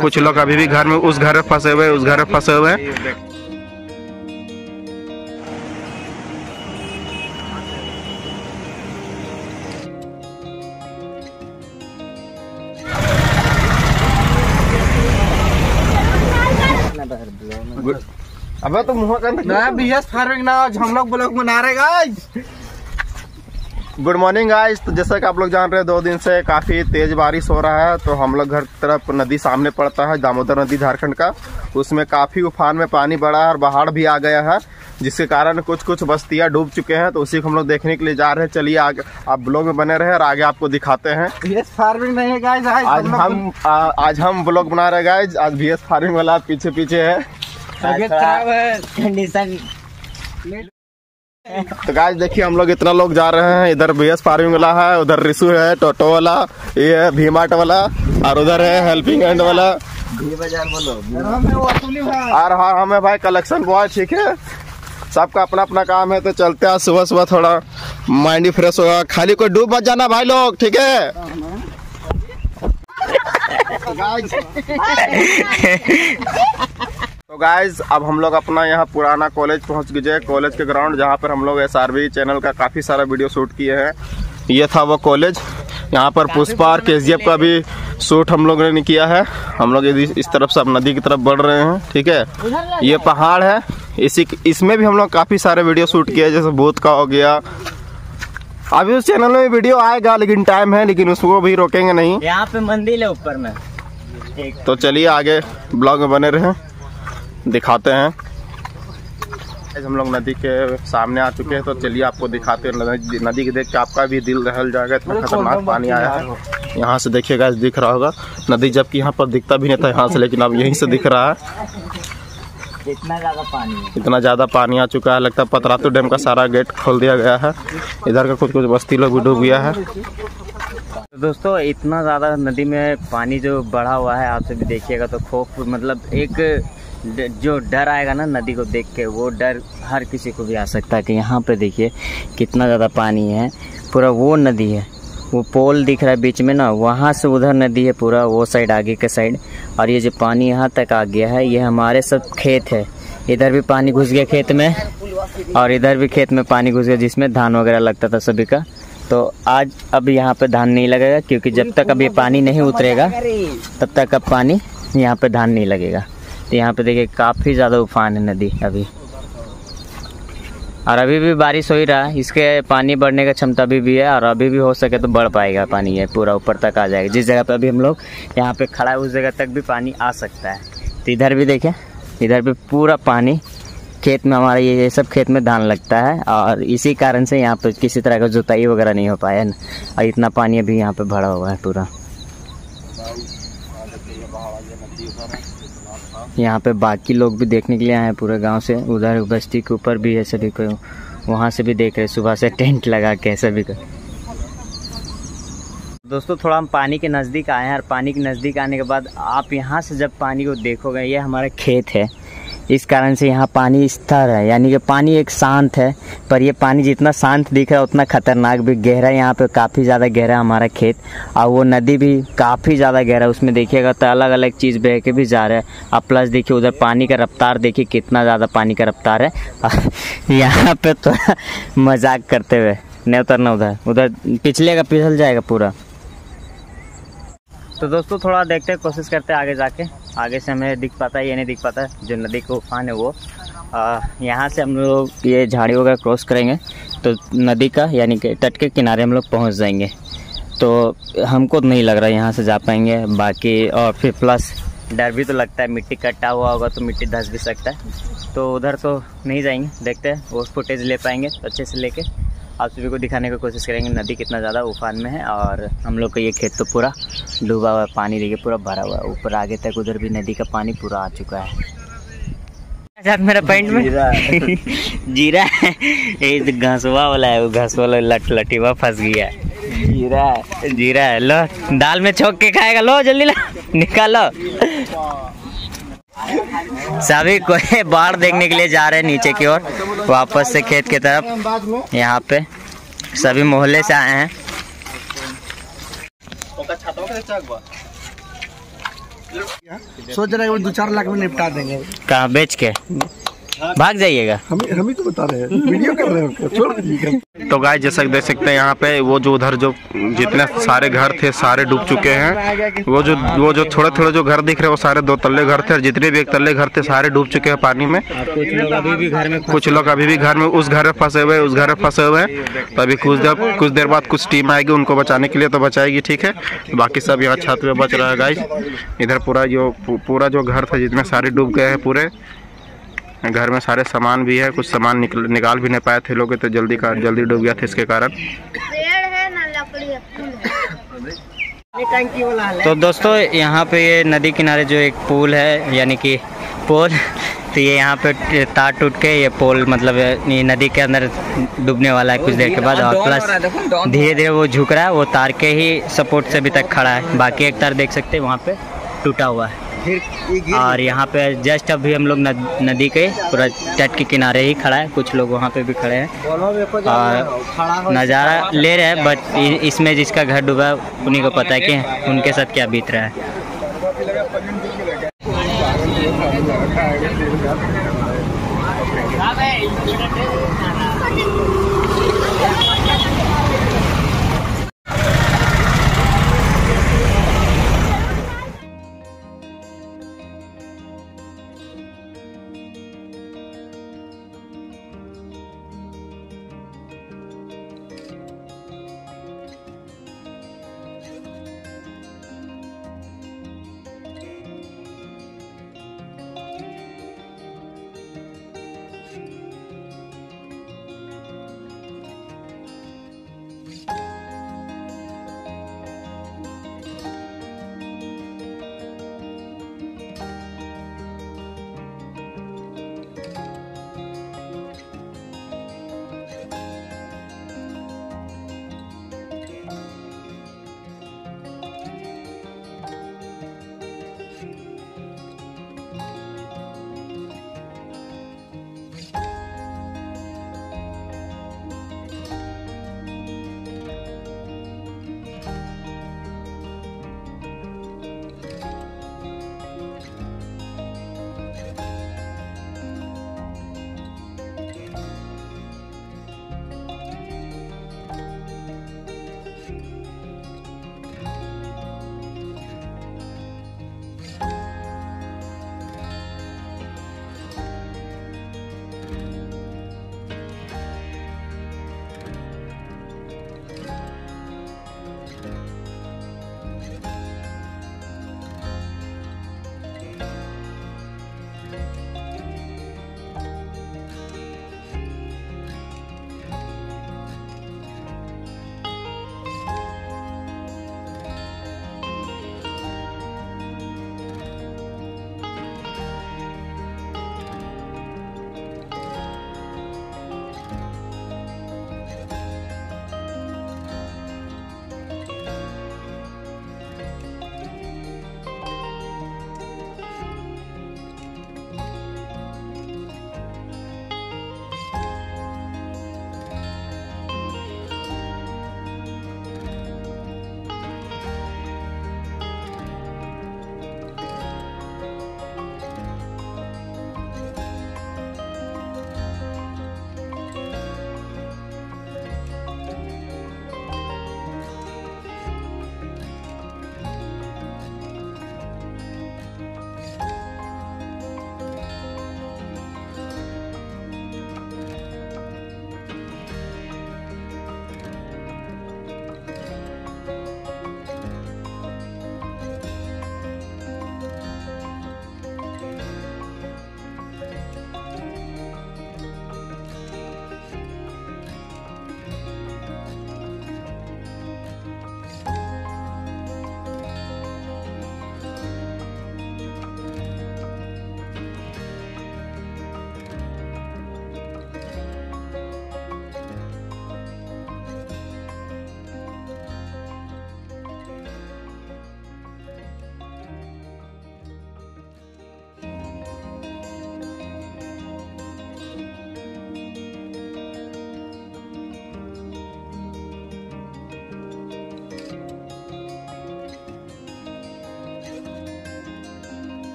कुछ लोग अभी भी घर में उस घर में फंसे हुए उस घर में फंसे हुए हैं। अबे तो मुँह कर ना बीएस फ़ार्मिंग ना आज हम लोग ब्लॉग बना रहे गाइस गुड मॉर्निंग गाइस तो जैसा कि आप लोग जान रहे हैं दो दिन से काफ़ी तेज बारिश हो रहा है तो हम लोग घर की तरफ़ नदी सामने पड़ता है दामोदर नदी झारखंड का। उसमें काफ़ी उफान में पानी बढ़ा है और बाढ़ भी आ गया है जिसके कारण कुछ कुछ बस्तियाँ डूब चुके हैं। तो उसी को हम लोग देखने के लिए जा रहे हैं। चलिए आगे आप ब्लॉग में बने रहे और आगे आपको दिखाते हैं। बीएस फ़ार्मिंग नहीं है गाइस आज हम आ, आज हम ब्लॉग बना रहे गाइज़ आज बी फ़ार्मिंग वाला पीछे पीछे है। तो गाइस देखिए हम लोग इतना लोग जा रहे हैं। इधर बी एस फ़ार्मिंग वाला है उधर रिसु है टोटो वाला ये है भीमाट वाला और उधर है हेल्पिंग हैंड वाला। है और हाँ हमें भाई कलेक्शन बॉय ठीक है। सबका अपना अपना काम है तो चलते हैं सुबह सुबह थोड़ा माइंड फ्रेश होगा। खाली कोई डूब मत जाना भाई लोग ठीक है? तो गाइज़ अब हम लोग अपना यहाँ पुराना कॉलेज पहुँच गए। कॉलेज के ग्राउंड जहाँ पर हम लोग एस चैनल का काफ़ी सारा वीडियो शूट किए हैं। ये था वो कॉलेज यहाँ पर पुष्पा और के का भी शूट हम लोगों ने किया है। हम लोग इस इस तरफ़ से अब नदी की तरफ़ बढ़ रहे हैं ठीक है? ये पहाड़ है। इसी इसमें भी हम लोग काफ़ी सारे वीडियो शूट किए जैसे भूत का हो गया। अभी उस चैनल में वीडियो आएगा लेकिन टाइम है लेकिन उसको भी रोकेंगे नहीं। यहाँ पे मंदिर है ऊपर में। तो चलिए आगे ब्लॉग में बने रहें। दिखाते हैं। आज हम लोग नदी के सामने आ चुके हैं तो चलिए आपको दिखाते हैं। नदी, नदी के देख के आपका भी दिल दहल जाएगा इतना खतरनाक पानी आया है। यहाँ से देखिएगा दिख रहा होगा। नदी जबकि यहाँ पर दिखता भी नहीं था यहाँ से लेकिन अब यहीं से दिख रहा है। इतना ज़्यादा पानी इतना ज़्यादा पानी आ चुका है लगता है पतरातू डैम का सारा गेट खोल दिया गया है। इधर का कुछ कुछ बस्ती लोग भी डूब गया है। तो दोस्तों इतना ज़्यादा नदी में पानी जो बढ़ा हुआ है आप सभी देखिएगा तो खौफ मतलब एक जो डर आएगा ना नदी को देख के, वो डर हर किसी को भी आ सकता है कि यहाँ पे देखिए कितना ज़्यादा पानी है, पूरा वो नदी है, वो पोल दिख रहा है बीच में ना, वहाँ से उधर नदी है पूरा, वो साइड, आगे के साइड, और ये जो पानी यहाँ तक आ गया है, ये हमारे सब खेत है, इधर भी पानी घुस गया खेत में, और इधर भी खेत में पानी घुस गया, जिसमें धान वगैरह लगता था सभी का तो आज अब यहाँ पे धान नहीं लगेगा, क्योंकि जब तक अब ये पानी नहीं उतरेगा, तब तक अब पानी यहाँ पे धान नहीं लगेगा। तो यहाँ पे देखिए काफ़ी ज़्यादा उफान है नदी अभी। और अभी भी बारिश हो ही रहा है। इसके पानी बढ़ने का क्षमता अभी भी है और अभी भी हो सके तो बढ़ पाएगा पानी ये पूरा ऊपर तक आ जाएगा। जिस जगह पे अभी हम लोग यहाँ पे खड़ा है, उस जगह तक भी पानी आ सकता है। तो इधर भी देखें इधर भी पूरा पानी खेत में, हमारा ये ये सब खेत में धान लगता है और इसी कारण से यहाँ पे किसी तरह का जुताई वगैरह नहीं हो पाया और इतना पानी अभी यहाँ पे भरा हुआ है पूरा। यहाँ पे बाकी लोग भी देखने के लिए आए हैं पूरे गाँव से। उधर बस्ती के ऊपर भी है सभी को। वहाँ से भी देख रहे सुबह से टेंट लगा के सभी को। दोस्तों, थोड़ा हम पानी के नज़दीक आए हैं और पानी के नज़दीक आने के बाद आप यहाँ से जब पानी को देखोगे, ये हमारा खेत है। इस कारण से यहाँ पानी स्थिर है, यानी कि पानी एक शांत है, पर ये पानी जितना शांत दिख रहा है, उतना खतरनाक भी गहरा यहाँ पे काफ़ी ज़्यादा गहरा हमारा खेत, और वो नदी भी काफ़ी ज़्यादा गहरा है। उसमें देखिएगा तो अलग अलग चीज़ बह के भी जा रहा है। अब प्लस देखिए, उधर पानी का रफ्तार, देखिए कितना ज़्यादा पानी का रफ्तार है। यहाँ पे थोड़ा मज़ाक करते हुए, नहीं उतरना उधर उधर पिछले का पिछल जाएगा पूरा। तो दोस्तों, थोड़ा देखते हैं, कोशिश करते हैं आगे जाके। आगे से हमें दिख पाता है ये नहीं दिख पाता है। जो नदी का उफान है वो। यहाँ से हम लोग ये झाड़ी वगैरह क्रॉस करेंगे। तो नदी का, यानी कि तट के किनारे हम लोग पहुँच जाएँगे। तो हमको तो नहीं लग रहा यहाँ से जा पाएँगे। बाकी, और फिर प्लस डर भी तो लगता है। मिट्टी कट्टा हुआ होगा तो मिट्टी धस भी सकता है। तो उधर तो नहीं जाएँगे। देखते हैं, वो फुटेज ले पाएँगे अच्छे से लेके। आप सभी को दिखाने की कोशिश करेंगे नदी कितना ज़्यादा उफान में है और हम लोग का ये खेत तो पूरा डूबा हुआ है पानी देखिए पूरा भरा हुआ है। ऊपर आगे तक उधर भी नदी का पानी पूरा आ चुका है। साथ मेरा पैंट में। जीरा है। ये घसवा वाला है वो घसवा वाला लट लटीवा फंस गया है। जीरा है। जीरा है। लो दाल में छोक के खाएगा। लो जल्दी लो। निकालो। सभी कोई बाढ़ देखने के लिए जा रहे हैं नीचे की ओर। वापस से खेत की तरफ़। यहाँ पे सभी मोहल्ले से आए हैं। सोच रहे हैं दो चार लाख में निपटा देंगे। कहाँ बेच के? भाग जाइएगा। हम हम ही तो बता रहे हैं। वीडियो कर रहे हैं छोड़ दीजिएगा तो गाय जैसा देख सकते हैं यहाँ पे वो जो उधर जो जितने सारे घर थे सारे डूब चुके हैं। वो जो वो जो थोड़े थोड़े जो घर दिख रहे हैं वो सारे दो तल्ले घर थे और जितने भी एक तल्ले घर थे सारे डूब चुके हैं पानी में। कुछ लोग अभी भी घर में कुछ लोग अभी भी घर में उस घर में फंसे हुए हैं उस घर में फंसे हुए हैं। तो अभी कुछ देर कुछ देर बाद कुछ टीम आएगी उनको बचाने के लिए तो बचाएगी ठीक है? बाकी सब यहाँ छत में बच रहा है गाइस इधर पूरा जो पूरा जो घर था जितने सारे डूब गए हैं पूरे घर में सारे सामान भी है कुछ सामान निकल निकाल भी नहीं पाए थे लोग तो जल्दी का जल्दी डूब गया था इसके कारण। पेड़ है ना लकड़ी है फूल है। तो दोस्तों यहाँ पे ये नदी किनारे जो एक पुल है यानी कि पोल तो ये यहाँ पे तार टूट के ये पोल मतलब ये नदी के अंदर डूबने वाला है कुछ देर के बाद और प्लस धीरे धीरे वो झुक रहा है वो तार के ही सपोर्ट से अभी तक खड़ा है। बाकी एक तार देख सकते हैं वहाँ पे टूटा हुआ है। और यहाँ पे जस्ट अभी हम लोग नदी के पूरा तट के किनारे ही खड़ा है कुछ लोग वहाँ पे भी खड़े हैं। और नज़ारा ले रहे हैं बट इसमें जिसका घर डूबा उन्हीं को पता है कि उनके साथ क्या बीत रहा है। हाँ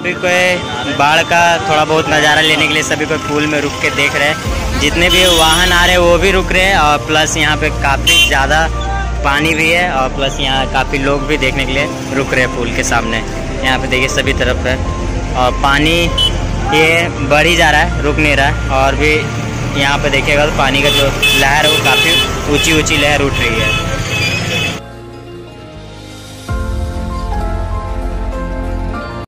सभी कोई बाढ़ का थोड़ा बहुत नज़ारा लेने के लिए सभी कोई पुल में रुक के देख रहे हैं। जितने भी वाहन आ रहे हैं, वो भी रुक रहे हैं और प्लस यहाँ पे काफ़ी ज़्यादा पानी भी है और प्लस यहाँ काफ़ी लोग भी देखने के लिए रुक रहे हैं पुल के सामने। यहाँ पे देखिए सभी तरफ़ है और पानी ये बढ़ ही जा रहा है, रुक नहीं रहा है और भी यहाँ पे देखिएगा तो पानी का जो लहर है, वो काफ़ी ऊँची ऊँची लहर उठ रही है।